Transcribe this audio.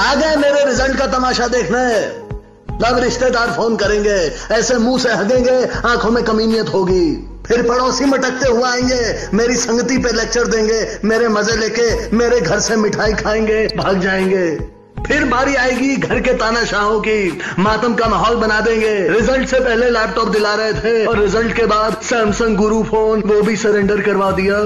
आ गए मेरे रिज़ल्ट का तमाशा देखने। तब रिश्तेदार फ़ोन करेंगे, ऐसे मुँह से हगेंगे, आँखों में कमीनियत होगी। फिर पड़ोसी मटकते हुए आएँगे, मेरी संगति पे लेक्चर देंगे, मेरे मज़े लेके, मेरे घर से मिठाई खाएँगे, भाग जाएँगे। फिर बारी आएगी घर के तानाशाहों की, मातम का माहौल बना देंगे। रिज़ल्ट से पहले लैपटॉप दिला रहे थे, और रिज़ल्ट के बाद सैमसंग गुरु फ़ोन, वो भी सरेंडर करवा दिया।